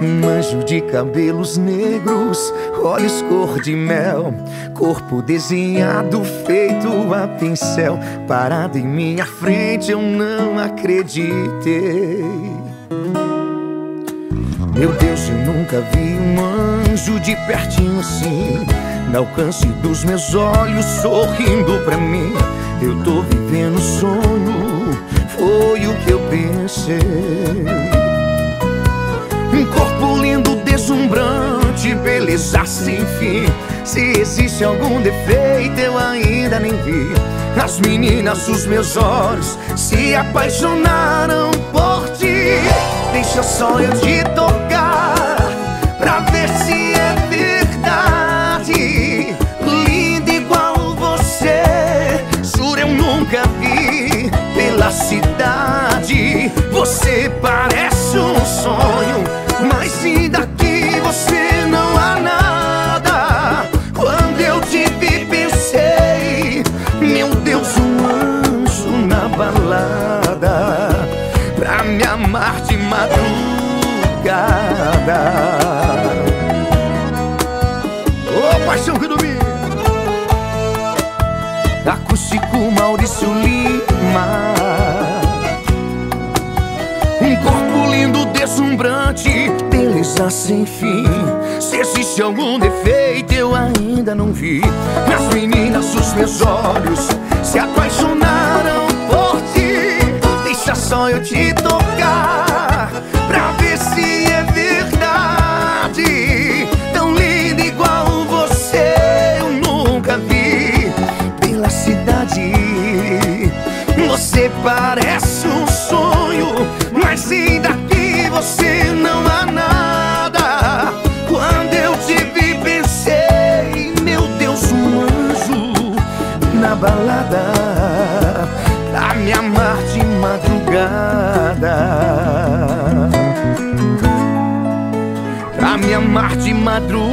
Um anjo de cabelos negros, olhos cor de mel, corpo desenhado feito a pincel. Parado em minha frente, eu não acreditei. Meu Deus, eu nunca vi um anjo de pertinho assim, no alcance dos meus olhos, sorrindo pra mim. Eu tô vivendo sonho, foi o que eu pensei. Beleza sem fim. Se existe algum defeito, eu ainda nem vi. As meninas dos meus olhos se apaixonaram por ti. Deixa só eu te tocar pra ver se é verdade. Linda igual você, juro eu nunca vi pela cidade. Me amar de madrugada Ô oh, paixão que dormi Acústico Maurício Lima um corpo lindo, deslumbrante, beleza sem fim. Se existe algum defeito, eu ainda não vi. As meninas, os meus olhos se apaixonaram por ti. Deixa só eu te tocar Você parece um sonho mas se daqui você não há nada. Quando eu te vi pensei Meu Deus, um anjo na balada Pra me amar de madrugada. Pra me amar de madrugada